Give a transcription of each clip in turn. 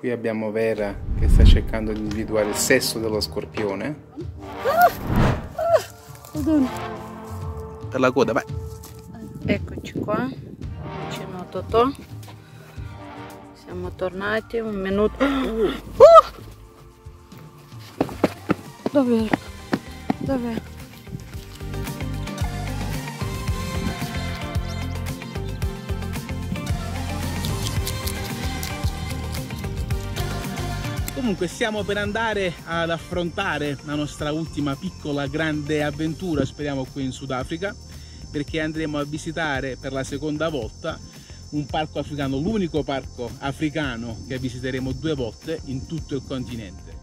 Qui abbiamo Vera che sta cercando di individuare il sesso dello scorpione. Per la coda, vai. Eccoci qua, vicino a Totò. Siamo tornati un minuto. Uh! Dov'è? Dov'è? Comunque stiamo per andare ad affrontare la nostra ultima piccola grande avventura, speriamo qui in Sudafrica, perché andremo a visitare per la seconda volta un parco africano, l'unico parco africano che visiteremo due volte in tutto il continente.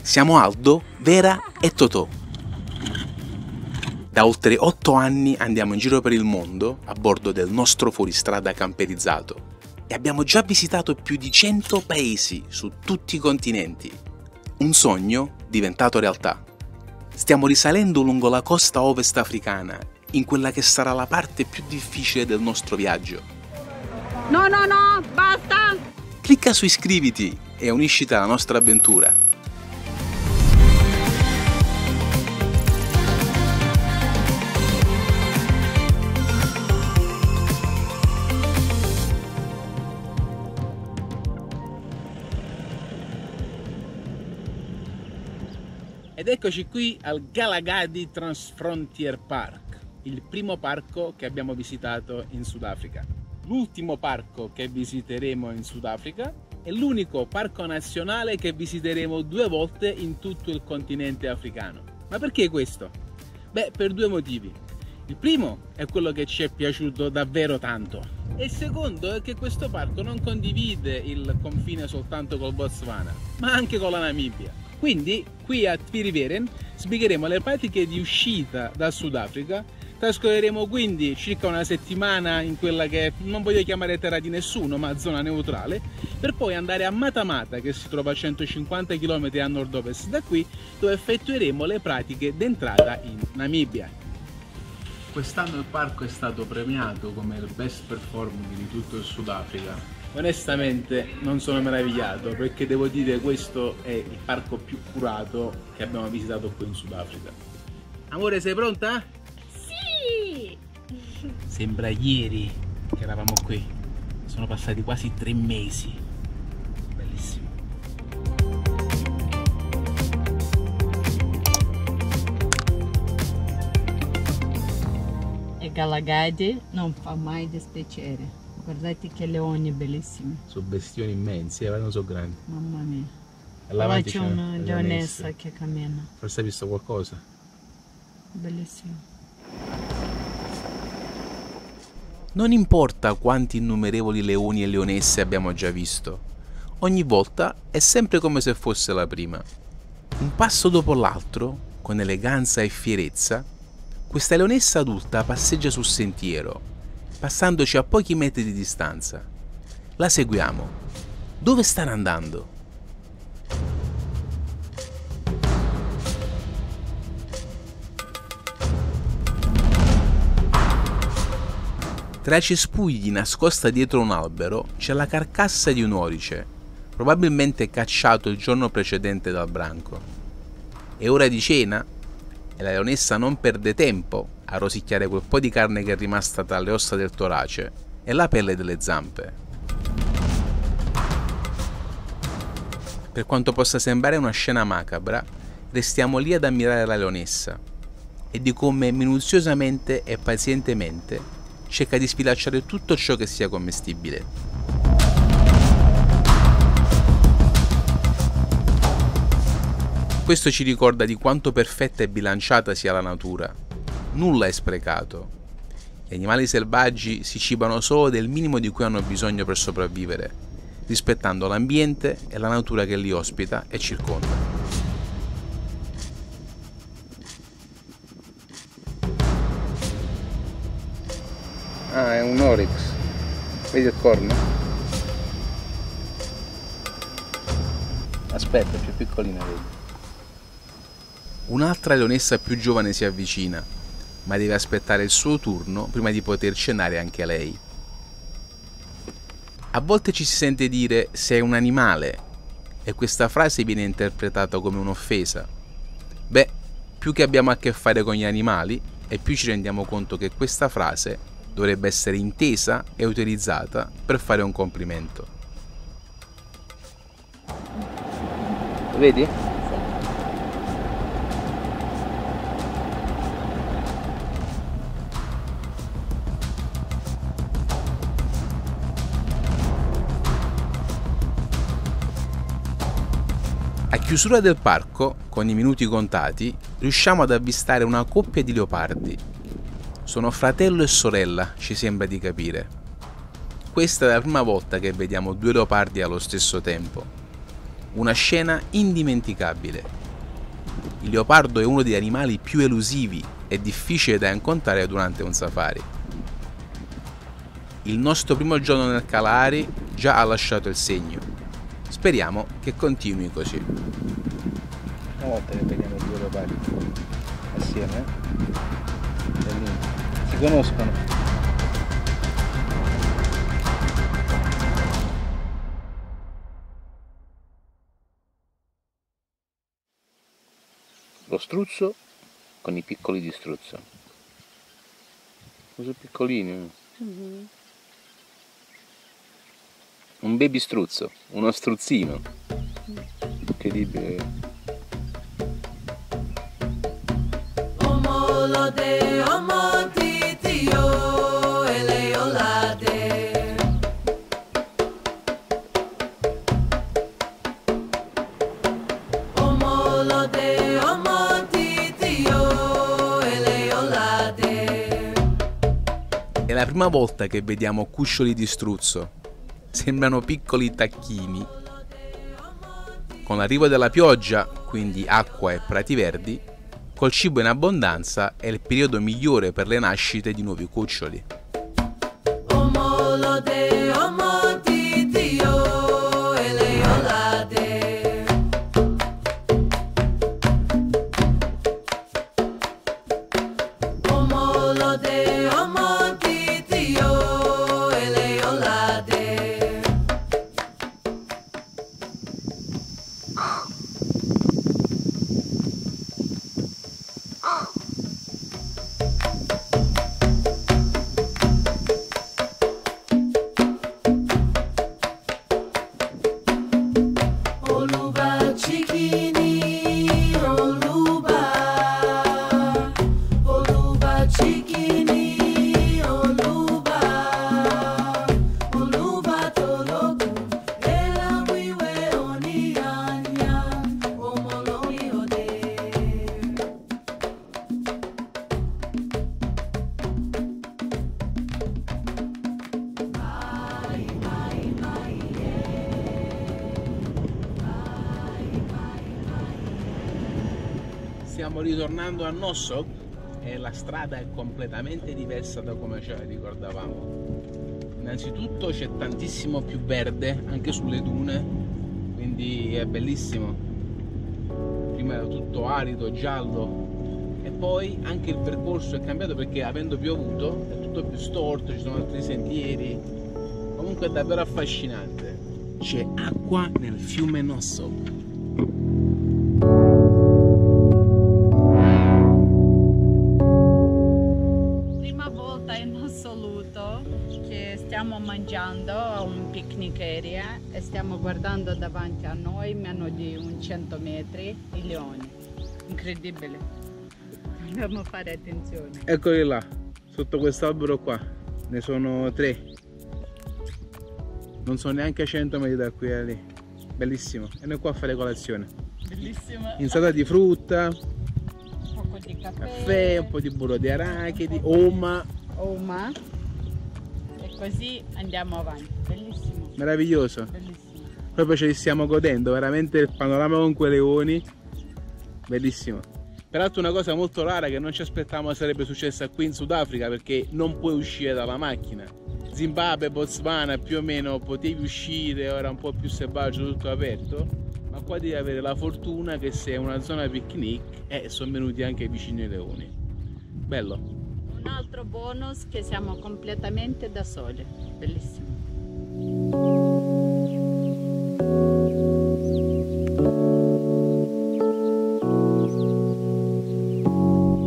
Siamo Aldo, Vera e Totò. Da oltre 8 anni andiamo in giro per il mondo a bordo del nostro fuoristrada camperizzato e abbiamo già visitato più di 100 paesi su tutti i continenti. Un sogno diventato realtà. Stiamo risalendo lungo la costa ovest africana, in quella che sarà la parte più difficile del nostro viaggio. No, no, no, basta! Clicca su iscriviti e unisciti alla nostra avventura. Ed eccoci qui al Galagadi Transfrontier Park, il primo parco che abbiamo visitato in Sudafrica. L'ultimo parco che visiteremo in Sudafrica è l'unico parco nazionale che visiteremo due volte in tutto il continente africano. Ma perché questo? Beh, per due motivi. Il primo è quello che ci è piaciuto davvero tanto. E il secondo è che questo parco non condivide il confine soltanto col Botswana, ma anche con la Namibia. Quindi qui a Tvirivieren spiegheremo le pratiche di uscita dal Sudafrica, trascorreremo quindi circa una settimana in quella che non voglio chiamare terra di nessuno, ma zona neutrale, per poi andare a Matamata che si trova a 150 km a nord-ovest da qui, dove effettueremo le pratiche d'entrata in Namibia. Quest'anno il parco è stato premiato come il best performing di tutto il Sudafrica Onestamente non sono meravigliato perché devo dire che questo è il parco più curato che abbiamo visitato qui in Sudafrica. Amore sei pronta? Sì! Sembra ieri che eravamo qui. Sono passati quasi tre mesi. Bellissimo. E Galagadi non fa mai dispiacere. Guardate che leoni bellissimi. Sono bestioni immensi, eh, non sono grandi. Mamma mia. E là Là avanti c'è una leonessa che cammina. Forse hai visto qualcosa? Bellissimo. Non importa quanti innumerevoli leoni e leonesse abbiamo già visto, ogni volta è sempre come se fosse la prima. Un passo dopo l'altro, con eleganza e fierezza, questa leonessa adulta passeggia sul sentiero, passandoci a pochi metri di distanza. La seguiamo. Dove stanno andando? Tra i cespugli nascosta dietro un albero c'è la carcassa di un orice, probabilmente cacciato il giorno precedente dal branco. È ora di cena e la leonessa non perde tempo a rosicchiare quel po' di carne che è rimasta tra le ossa del torace e la pelle delle zampe. Per quanto possa sembrare una scena macabra, restiamo lì ad ammirare la leonessa e di come minuziosamente e pazientemente cerca di sfilacciare tutto ciò che sia commestibile. Questo ci ricorda di quanto perfetta e bilanciata sia la natura nulla è sprecato. Gli animali selvaggi si cibano solo del minimo di cui hanno bisogno per sopravvivere, rispettando l'ambiente e la natura che li ospita e circonda. Ah, è un oryx. Vedi il corno? Aspetta, è più piccolina vedi. Un'altra leonessa più giovane si avvicina, ma deve aspettare il suo turno prima di poter cenare anche lei. A volte ci si sente dire sei un animale e questa frase viene interpretata come un'offesa. Beh, più che abbiamo a che fare con gli animali e più ci rendiamo conto che questa frase dovrebbe essere intesa e utilizzata per fare un complimento. Vedi? A chiusura del parco, con i minuti contati, riusciamo ad avvistare una coppia di leopardi. Sono fratello e sorella, ci sembra di capire. Questa è la prima volta che vediamo due leopardi allo stesso tempo. Una scena indimenticabile. Il leopardo è uno degli animali più elusivi e difficili da incontrare durante un safari. Il nostro primo giorno nel Kalahari già ha lasciato il segno Speriamo che continui così. Una volta che vediamo due leopardi assieme, si conoscono. Lo struzzo con i piccoli di struzzo. Sono piccolini. Mm-hmm un baby struzzo, uno struzzino. Incredibile. Omolode. Omolode, omotitio, eleolade. È la prima volta che vediamo cuscioli di struzzo sembrano piccoli tacchini. Con l'arrivo della pioggia, quindi acqua e prati verdi, col cibo in abbondanza è il periodo migliore per le nascite di nuovi cuccioli. Omolode, Stiamo ritornando a Nossog e la strada è completamente diversa da come ce la ricordavamo. Innanzitutto c'è tantissimo più verde anche sulle dune, quindi è bellissimo. Prima era tutto arido, giallo e poi anche il percorso è cambiato perché avendo piovuto è tutto più storto, ci sono altri sentieri. Comunque è davvero affascinante. C'è acqua nel fiume Nossog. Mangiando a un picnic area e stiamo guardando davanti a noi, meno di un 100 metri, i leoni. Incredibile. Dobbiamo fare attenzione. Eccoli là, sotto quest'albero qua. Ne sono tre. Non sono neanche a 100 metri da qui a lì. Bellissimo. E noi qua a fare colazione. Bellissima. Insalata di frutta, Un po' di caffè. caffè, un po' di burro di arachidi, oma. Oma. Così andiamo avanti. Bellissimo. Meraviglioso. Bellissimo. Proprio ce li stiamo godendo, veramente il panorama con quei leoni. Bellissimo. Peraltro una cosa molto rara che non ci aspettavamo sarebbe successa qui in Sudafrica perché non puoi uscire dalla macchina. Zimbabwe, Botswana più o meno potevi uscire, ora un po' più selvaggio, tutto aperto, ma qua devi avere la fortuna che se è una zona picnic e sono venuti anche vicino ai leoni. Bello. Un altro bonus che siamo completamente da soli. Bellissimo.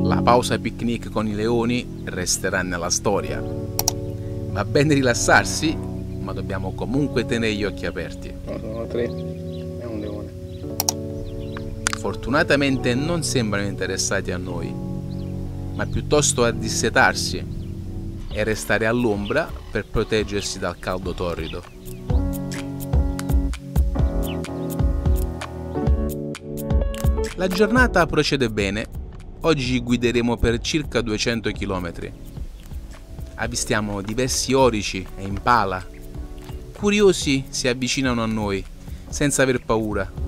La pausa picnic con i leoni resterà nella storia. Va bene rilassarsi, ma dobbiamo comunque tenere gli occhi aperti. No, sono tre. È un leone. Fortunatamente non sembrano interessati a noi, ma piuttosto a dissetarsi e restare all'ombra per proteggersi dal caldo torrido. La giornata procede bene. Oggi guideremo per circa 200 km. Avvistiamo diversi orici e impala. Curiosi si avvicinano a noi, senza aver paura.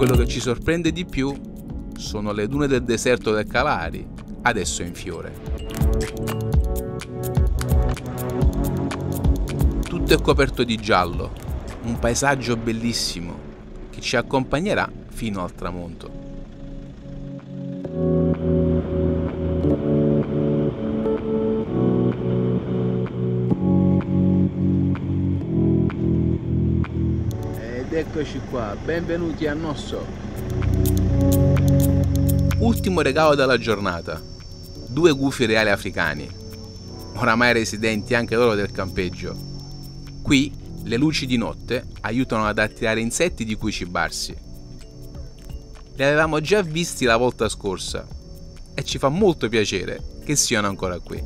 Quello che ci sorprende di più sono le dune del deserto del Calari, adesso in fiore. Tutto è coperto di giallo, un paesaggio bellissimo che ci accompagnerà fino al tramonto. Eccoci qua, benvenuti a Nosso. Ultimo regalo della giornata. Due gufi reali africani, oramai residenti anche loro del campeggio. Qui le luci di notte aiutano ad attirare insetti di cui cibarsi. Li avevamo già visti la volta scorsa e ci fa molto piacere che siano ancora qui.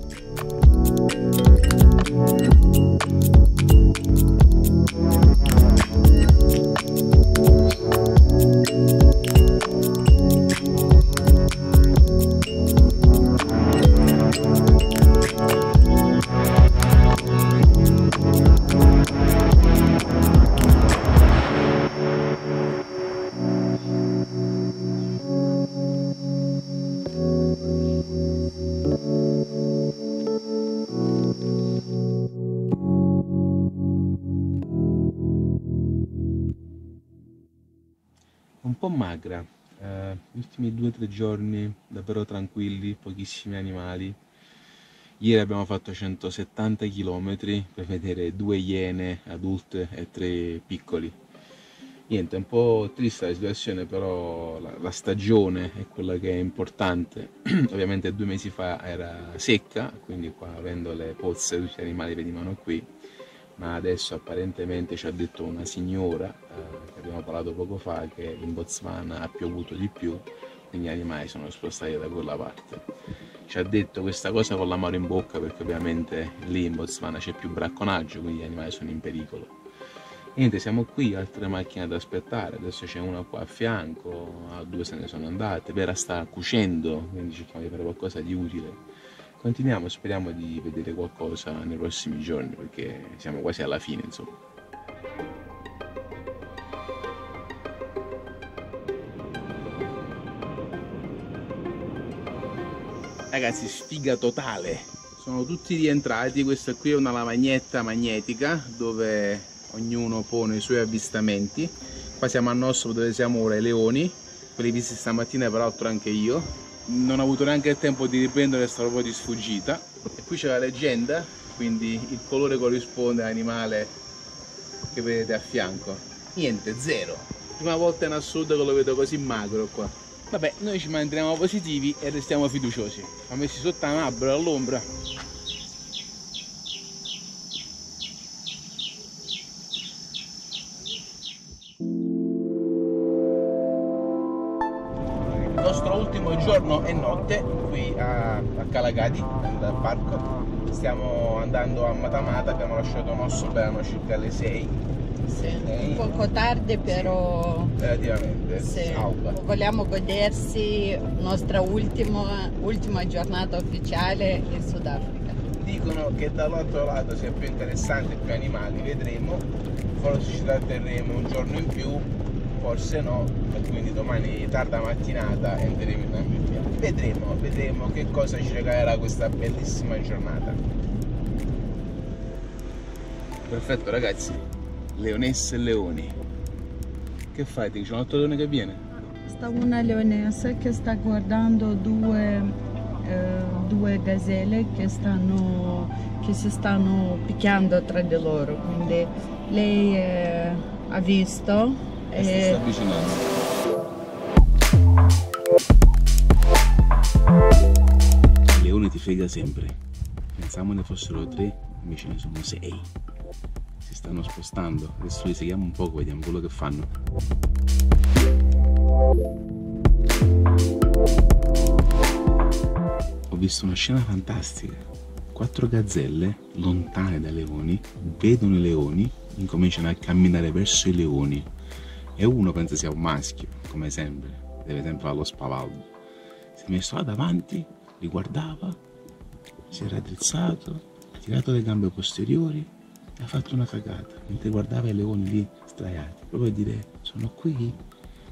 Un po' magra, eh, gli ultimi due o tre giorni davvero tranquilli, pochissimi animali. Ieri abbiamo fatto 170 km per vedere due iene adulte e tre piccoli. Niente, è un po' triste la situazione, però la, la stagione è quella che è importante. Ovviamente due mesi fa era secca, quindi qua avendo le pozze tutti gli animali venivano qui, ma adesso apparentemente ci ha detto una signora, eh, che abbiamo parlato poco fa, che in Botswana ha piovuto di più, quindi gli animali sono spostati da quella parte. Ci ha detto questa cosa con l'amaro in bocca perché ovviamente lì in Botswana c'è più bracconaggio, quindi gli animali sono in pericolo. Niente, siamo qui, altre macchine da aspettare, adesso c'è una qua a fianco, due se ne sono andate, Vera sta cucendo, quindi cerchiamo di fare qualcosa di utile. Continuiamo, speriamo di vedere qualcosa nei prossimi giorni perché siamo quasi alla fine, insomma. Ragazzi, sfiga totale. Sono tutti rientrati, questa qui è una lavagnetta magnetica dove ognuno pone i suoi avvistamenti. Qua siamo a Nosso dove siamo ora ai leoni, quelli visti stamattina peraltro anche io. Non ho avuto neanche il tempo di riprendere, stavo proprio di sfuggita. E qui c'è la leggenda, quindi il colore corrisponde all'animale che vedete a fianco. Niente, zero. Prima volta in assoluto che lo vedo così magro qua. Vabbè, noi ci manteniamo positivi e restiamo fiduciosi. Ho messi sotto un albero all'ombra. Stiamo andando a Matamata, abbiamo lasciato Mosso per erano circa le 6 Sì, un poco tardi però relativamente. sì, vogliamo godersi nostra ultima, ultima giornata ufficiale in Sudafrica. Dicono che dall'altro lato sia più interessante, più animali, vedremo. Forse ci tratterremo un giorno in più, forse no, e quindi domani tarda mattinata andremo in Namibia. Vedremo, vedremo che cosa ci regalerà questa bellissima giornata. Perfetto ragazzi, leonesse e leoni. Che fai? Ti c'è un altro leone che viene? Sta una leonessa che sta guardando due, eh, due gazelle che, stanno, che si stanno picchiando tra di loro. Quindi lei eh, ha visto E si sta e avvicinando. Il leone ti frega sempre. Pensavamo ne fossero tre, invece ne sono sei. Si stanno spostando. Adesso li seguiamo un poco, vediamo quello che fanno. Ho visto una scena fantastica. Quattro gazzelle, lontane dai leoni, vedono i leoni, incominciano a camminare verso i leoni. E uno pensa sia un maschio, come sempre, deve sempre fare lo spavaldo. Si è messo là davanti, li guardava, si è raddrizzato, ha tirato le gambe posteriori ha fatto una cagata mentre guardava i leoni lì sdraiati. Proprio a dire: Sono qui,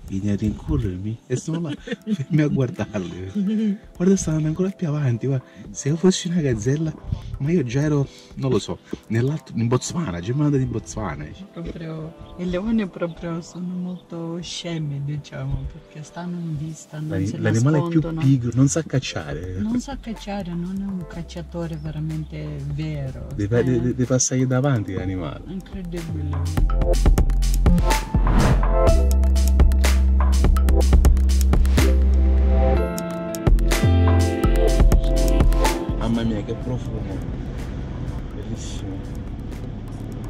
vieni a rincorrermi e sono là fermi a guardarli. Guarda, stanno ancora più avanti. Guarda. Se io fossi una gazzella, ma io già ero, non lo so, nell'altro, in Botswana, già mi di Botswana. proprio, i leoni proprio sono molto scemi, diciamo, perché stanno in vista, L'animale più nascondono. pigro, non sa cacciare. Non sa cacciare, non è un cacciatore veramente vero. Deve, Eh, deve passare davanti l'animale. Incredibile. Profumo! Bellissimo.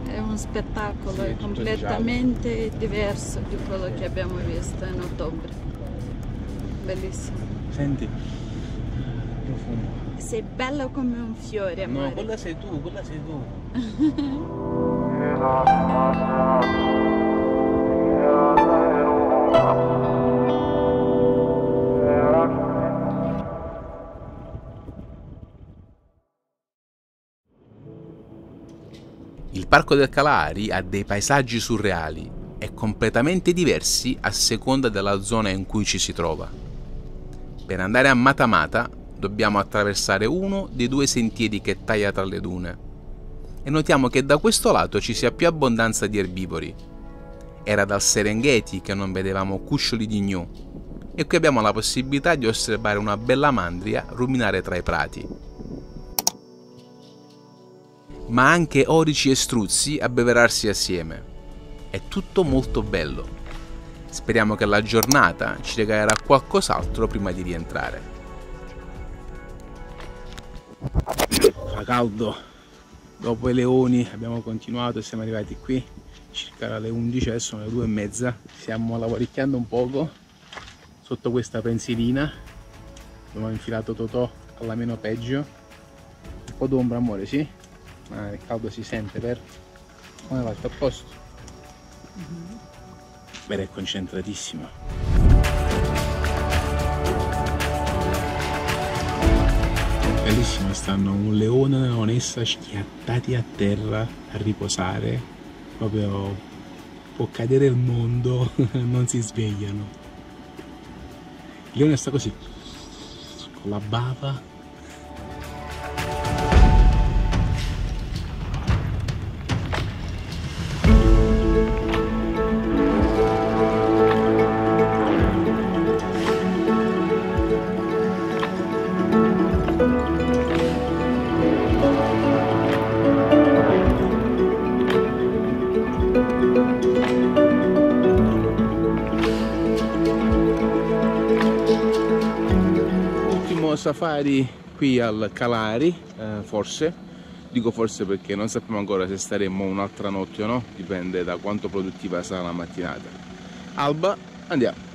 È un spettacolo Sì, è completamente diverso di quello che abbiamo visto in ottobre. Bellissimo. Senti, profumo. Sei bello come un fiore, No, amore. quella sei tu, quella sei tu. Parco del Calari ha dei paesaggi surreali e completamente diversi a seconda della zona in cui ci si trova. Per andare a Matamata dobbiamo attraversare uno dei due sentieri che taglia tra le dune e notiamo che da questo lato ci sia più abbondanza di erbivori. Era dal Serengeti che non vedevamo cuccioli di gnu e qui abbiamo la possibilità di osservare una bella mandria ruminare tra i prati. Ma anche orici e struzzi abbeverarsi assieme. È tutto molto bello. Speriamo che la giornata ci regalerà qualcos'altro prima di rientrare. Fa caldo. Dopo i leoni abbiamo continuato e siamo arrivati qui circa alle 11, adesso sono le 2 e mezza. Stiamo lavoricchiando un poco sotto questa pensilina. Abbiamo infilato Totò alla meno peggio. Un po' d'ombra amore, sì? Ma il caldo si sente? Come va? Tutto a posto? Bene, è concentratissimo. Bellissimo, stanno un leone e una leonessa schiattati a terra a riposare. Proprio può cadere il mondo, non si svegliano. Il leone sta così, con la bava. Safari qui al Calari, eh, forse. Dico forse perché non sappiamo ancora se staremo un'altra notte o no, dipende da quanto produttiva sarà la mattinata. Alba, andiamo.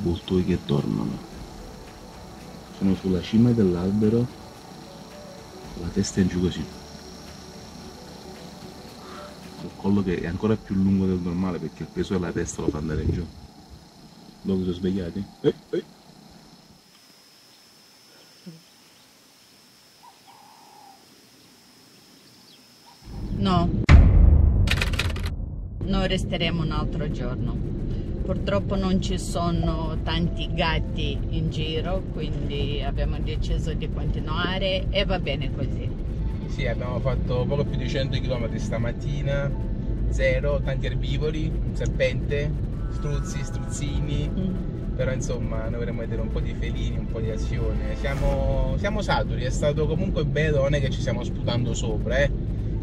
voltoi che dormono. Sono sulla cima dell'albero, con la testa in giù così. Col collo che è ancora più lungo del normale perché il peso della testa lo fa andare in giù. Dopo sono svegliati? Eh, eh. No, noi resteremo un altro giorno. Purtroppo non ci sono tanti gatti in giro, quindi abbiamo deciso di continuare e va bene così. Sì, abbiamo fatto poco più di 100 km stamattina, zero, tanti erbivori, un serpente, struzzi, struzzini, Mm. però insomma noi vorremmo vedere un po' di felini, un po' di azione. Siamo, siamo saturi, è stato comunque bello, non è che ci stiamo sputando sopra, eh.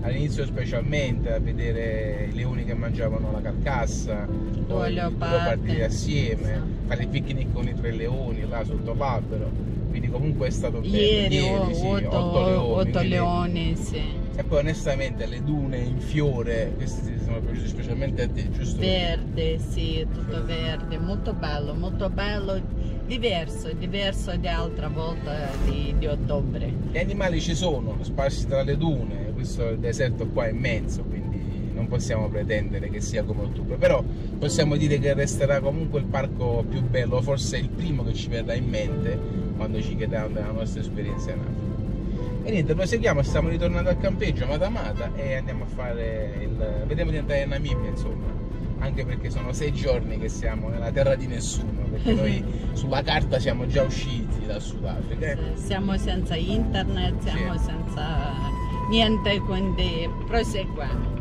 All'inizio specialmente a vedere i leoni che mangiavano la carcassa, poi leopardi assieme, fare il picnic con i tre leoni là sotto l'albero, quindi comunque è stato bello. Ieri, ho sì, otto, otto leoni, otto leoni, sì. e poi onestamente le dune in fiore, questi ti sono piaciuti specialmente a te, giusto? Verde, sì, tutto verde, molto bello, molto bello, diverso, diverso di altra volta di, di ottobre. Gli animali ci sono, sparsi tra le dune, questo deserto qua è immenso, quindi non possiamo pretendere che sia come ottobre, però possiamo dire che resterà comunque il parco più bello, forse il primo che ci verrà in mente quando ci chiediamo della nostra esperienza in Africa. E niente, proseguiamo, stiamo ritornando al campeggio Matamata e andiamo a fare il... vediamo di andare in Namibia insomma, anche perché sono sei giorni che siamo nella terra di nessuno, perché noi sulla carta siamo già usciti dal Sudafrica. Siamo senza internet, siamo Sì. senza niente, quindi proseguiamo.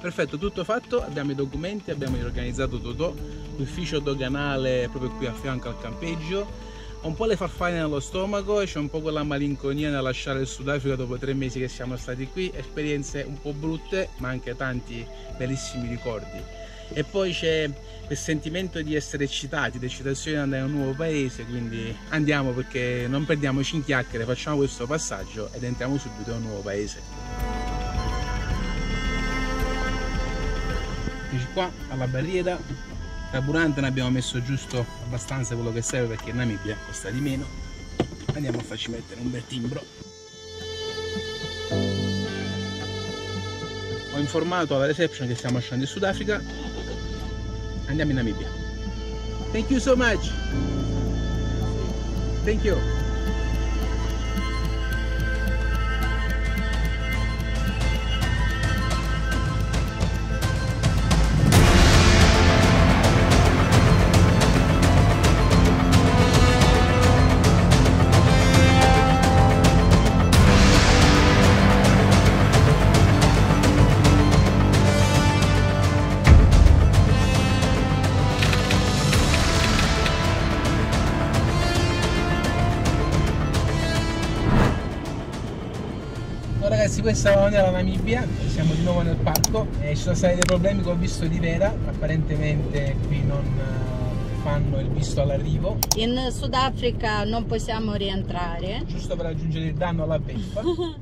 Perfetto, tutto fatto, abbiamo i documenti, abbiamo riorganizzato Totò, l'ufficio doganale è proprio qui a fianco al campeggio. Un po' le farfalle nello stomaco e c'è un po' quella malinconia nel lasciare il Sudafrica dopo tre mesi che siamo stati qui, esperienze un po' brutte ma anche tanti bellissimi ricordi. E poi c'è quel sentimento di essere eccitati, di andare in un nuovo paese, quindi andiamo perché non perdiamoci in chiacchiere, facciamo questo passaggio ed entriamo subito in un nuovo paese. Eccoci qua alla barriera carburante ne abbiamo messo giusto abbastanza quello che serve perché in Namibia costa di meno. Andiamo a farci mettere un bel timbro. Ho informato alla reception che stiamo lasciando il Sudafrica. Andiamo in Namibia. Thank you so much. Thank you No, ragazzi, questa non è la Namibia, siamo di nuovo nel parco e ci sono stati dei problemi col visto di Vera, apparentemente qui non eh, fanno il visto all'arrivo, In Sudafrica non possiamo rientrare giusto per aggiungere il danno alla beffa.